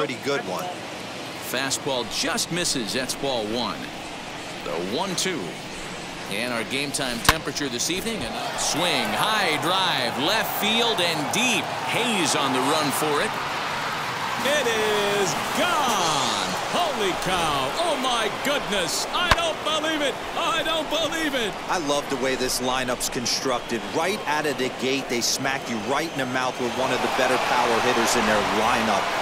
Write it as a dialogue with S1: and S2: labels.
S1: pretty good one.
S2: Fastball just misses. That's ball one. The one-two. And our game time temperature this evening. And swing, high drive, left field and deep. Hayes on the run for it.
S3: It is gone. Holy cow. Oh, my goodness. I don't believe it. I don't believe it.
S1: I love the way this lineup's constructed. Right out of the gate, they smack you right in the mouth with one of the better power hitters in their lineup.